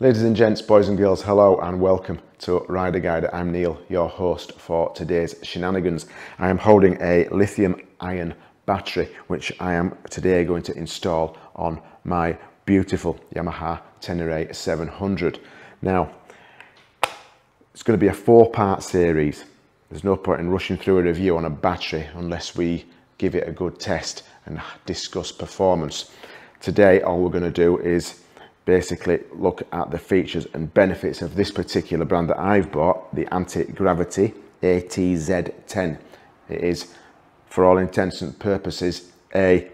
Ladies and gents, boys and girls, hello and welcome to Rider Guider. I'm Neil, your host for today's shenanigans. I am holding a lithium ion battery, which I am today going to install on my beautiful Yamaha Tenere 700. Now, it's going to be a four part series. There's no point in rushing through a review on a battery unless we give it a good test and discuss performance. Today, all we're going to do is basically look at the features and benefits of this particular brand that I've bought, the Anti-Gravity ATZ10. It is, for all intents and purposes, a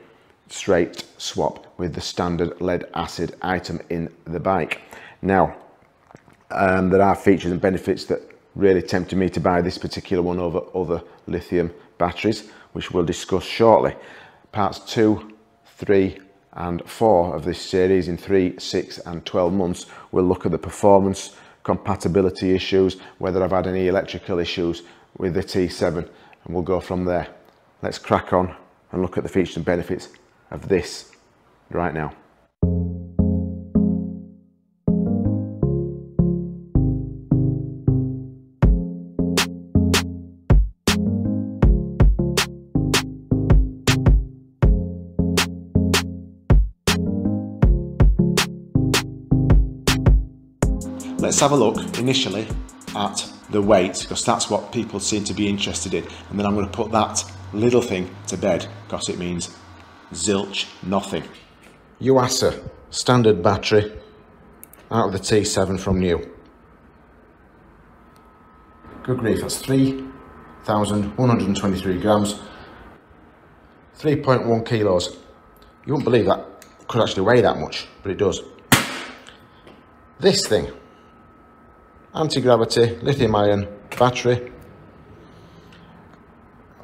straight swap with the standard lead acid item in the bike. Now, um, there are features and benefits that really tempted me to buy this particular one over other lithium batteries, which we'll discuss shortly. Parts two, three, and four of this series in three, six and 12 months, we'll look at the performance, compatibility issues, whether I've had any electrical issues with the T7, and we'll go from there. Let's crack on and look at the features and benefits of this right now. Let's have a look initially at the weight because that's what people seem to be interested in and then I'm going to put that little thing to bed because it means zilch nothing. Yuasa standard battery out of the T7 from new. Good grief, that's 3,123 grams, 3.1 kilos. You wouldn't believe that could actually weigh that much, but it does. This thing anti-gravity lithium ion battery.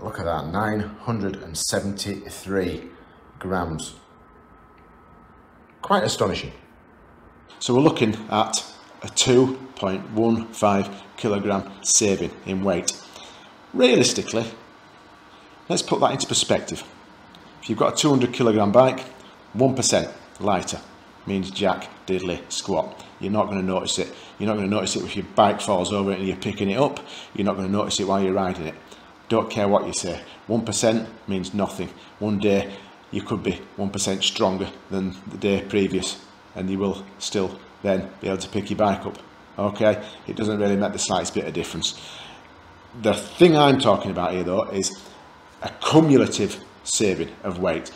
Look at that 973 grams. Quite astonishing. So we're looking at a 2.15 kilogram saving in weight. Realistically let's put that into perspective. If you've got a 200 kilogram bike 1% lighter means jack diddly squat you're not going to notice it. You're not going to notice it if your bike falls over and you're picking it up. You're not going to notice it while you're riding it. Don't care what you say. 1% means nothing. One day you could be 1% stronger than the day previous and you will still then be able to pick your bike up. Okay? It doesn't really make the slightest bit of difference. The thing I'm talking about here though is a cumulative saving of weight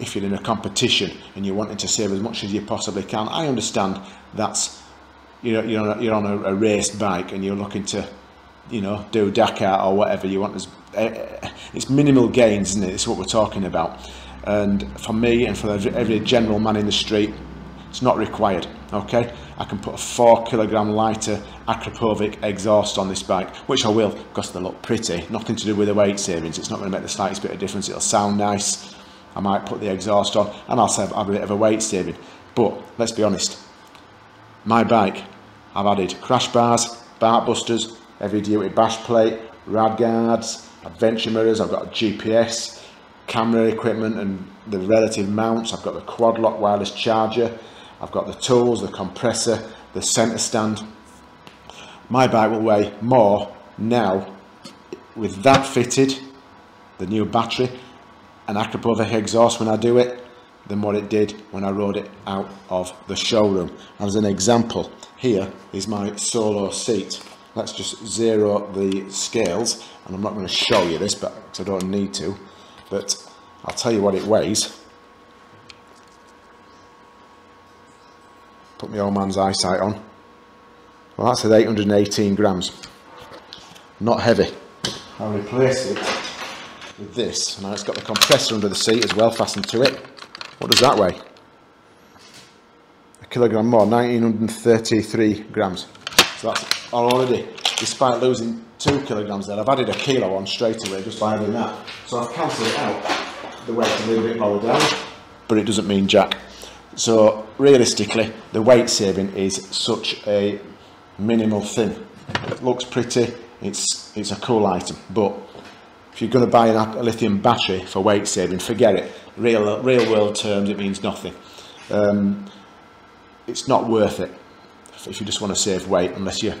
if you're in a competition and you're wanting to save as much as you possibly can. I understand that's you know you're on a, you're on a, a raced bike and you're looking to you know do Dakar or whatever you want. As, uh, it's minimal gains, isn't it? It's what we're talking about. And for me and for every general man in the street, it's not required. Okay, I can put a four kilogram lighter Akrapovic exhaust on this bike, which I will because they look pretty. Nothing to do with the weight savings. It's not going to make the slightest bit of difference. It'll sound nice. I might put the exhaust on and I'll have a bit of a weight saving. But let's be honest, my bike, I've added crash bars, bark busters, heavy duty bash plate, rad guards, adventure mirrors, I've got GPS, camera equipment and the relative mounts, I've got the quad lock wireless charger, I've got the tools, the compressor, the centre stand. My bike will weigh more now with that fitted, the new battery, an Akrapovic exhaust when I do it than what it did when I rode it out of the showroom. As an example, here is my solo seat. Let's just zero the scales, and I'm not going to show you this, but I don't need to, but I'll tell you what it weighs. Put my old man's eyesight on. Well, that's at 818 grams. Not heavy. I'll replace it with this. Now it's got the compressor under the seat as well, fastened to it. What does that weigh? A kilogram more, 1933 grams. So that's already, despite losing two kilograms there, I've added a kilo on straight away just by adding that. So I've cancelled it out, the weight's a little bit lower down, but it doesn't mean jack. So realistically, the weight saving is such a minimal thing. It looks pretty, it's, it's a cool item, but if you're going to buy a lithium battery for weight saving, forget it. Real, real world terms, it means nothing. Um, it's not worth it if you just want to save weight, unless you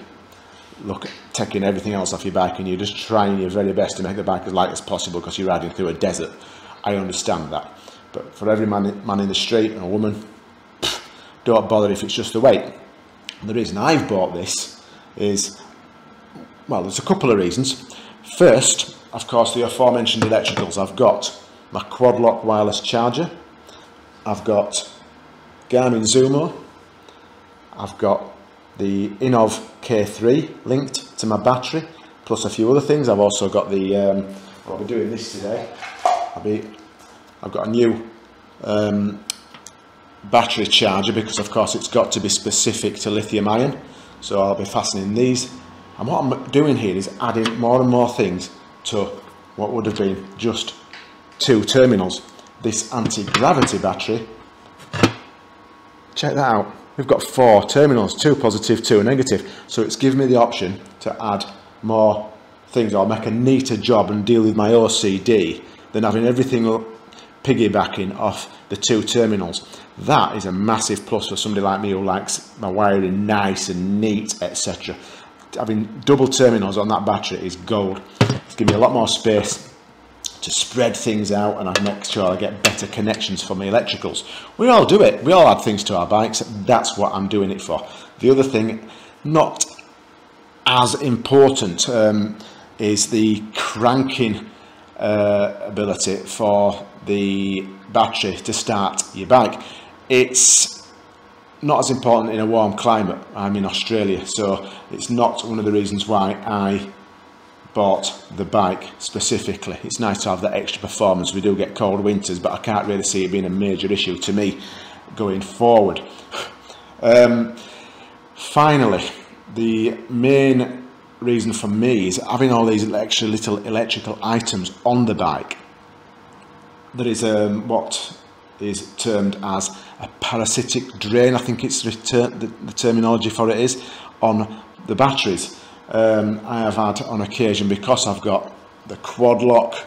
look at taking everything else off your bike and you're just trying your very best to make the bike as light as possible because you're riding through a desert, I understand that. But for every man, man in the street and a woman, don't bother if it's just the weight. And the reason I've bought this is, well, there's a couple of reasons. First, of course, the aforementioned electricals. I've got my quad lock wireless charger. I've got Garmin Zumo. I've got the Innovv K3 linked to my battery, plus a few other things. I've also got the, um, I'll be doing this today. I'll be, I've got a new um, battery charger because of course it's got to be specific to lithium ion. So I'll be fastening these. And what I'm doing here is adding more and more things to what would have been just two terminals. This anti-gravity battery, check that out. We've got four terminals, two positive, two negative. So it's given me the option to add more things or make a neater job and deal with my OCD than having everything piggybacking off the two terminals. That is a massive plus for somebody like me who likes my wiring nice and neat, etc. Having double terminals on that battery is gold. Giving me a lot more space to spread things out and I make sure I get better connections for my electricals. We all do it. We all add things to our bikes. That's what I'm doing it for. The other thing, not as important, um, is the cranking uh, ability for the battery to start your bike. It's not as important in a warm climate. I'm in Australia, so it's not one of the reasons why I bought the bike specifically. It's nice to have that extra performance. We do get cold winters, but I can't really see it being a major issue to me going forward. Um, finally, the main reason for me is having all these extra little electrical items on the bike. There is um, what is termed as a parasitic drain, I think it's the, the terminology for it is, on the batteries um, I have had on occasion because I've got the quad lock,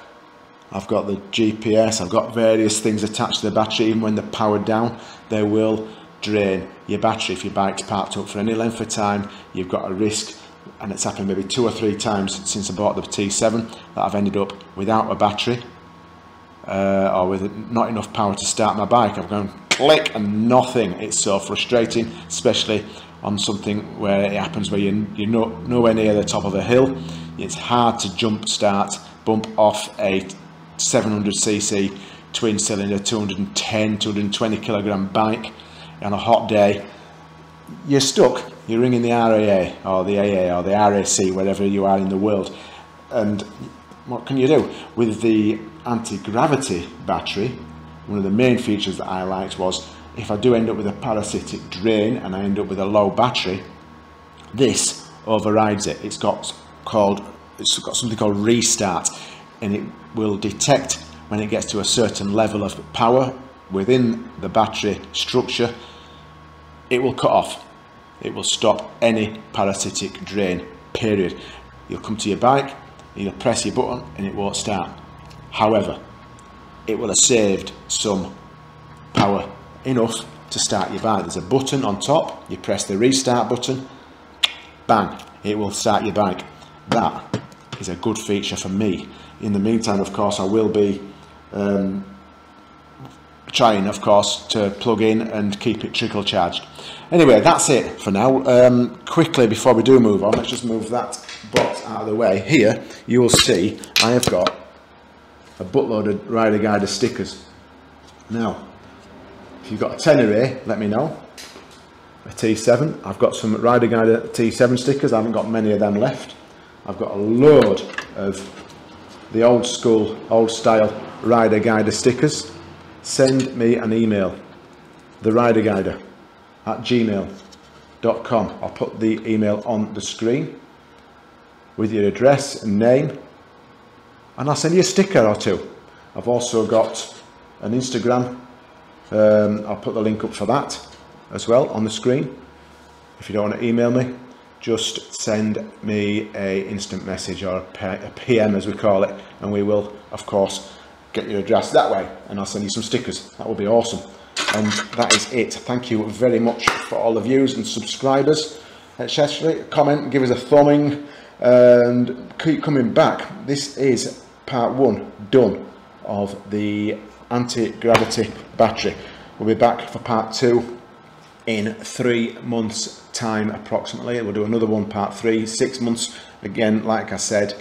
I've got the GPS, I've got various things attached to the battery, even when they're powered down, they will drain your battery. If your bike's parked up for any length of time, you've got a risk, and it's happened maybe two or three times since I bought the T7, that I've ended up without a battery, uh, or with not enough power to start my bike. I've gone click and nothing. It's so frustrating, especially on something where it happens where you're, you're no, nowhere near the top of a hill. It's hard to jump start, bump off a 700cc twin cylinder 210 220 kilogram bike on a hot day. You're stuck. You're ringing the RAA or the AA or the RAC wherever you are in the world. And what can you do? With the anti-gravity battery one of the main features that I liked was if I do end up with a parasitic drain and I end up with a low battery, this overrides it. It's got called it's got something called restart and it will detect when it gets to a certain level of power within the battery structure it will cut off. It will stop any parasitic drain period. You'll come to your bike you'll press your button and it won't start. However it will have saved some power enough to start your bike. There's a button on top, you press the restart button, bang, it will start your bike. That is a good feature for me. In the meantime, of course, I will be um, trying, of course, to plug in and keep it trickle charged. Anyway, that's it for now. Um, quickly, before we do move on, let's just move that box out of the way. Here, you will see I have got a buttload of rider guide of stickers. Now, you've got a Tenere, let me know. A T7. I've got some Rider Guider T7 stickers. I haven't got many of them left. I've got a load of the old school, old style Rider Guider stickers. Send me an email. The Rider Guider at gmail.com. I'll put the email on the screen with your address and name and I'll send you a sticker or two. I've also got an Instagram um, I'll put the link up for that as well on the screen. If you don't want to email me, just send me a instant message or a PM as we call it, and we will, of course, get your address that way, and I'll send you some stickers. That would be awesome. And that is it. Thank you very much for all the views and subscribers. Especially comment, give us a thumbing, and keep coming back. This is part one done of the anti-gravity battery. We'll be back for part two in three months time approximately. We'll do another one part three, six months. Again, like I said,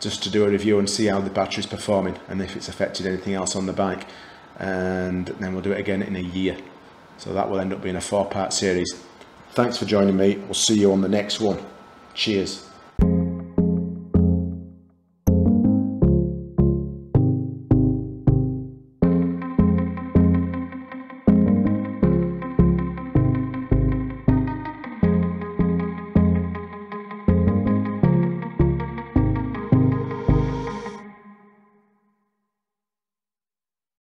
just to do a review and see how the battery's performing and if it's affected anything else on the bike. And then we'll do it again in a year. So that will end up being a four part series. Thanks for joining me. We'll see you on the next one. Cheers.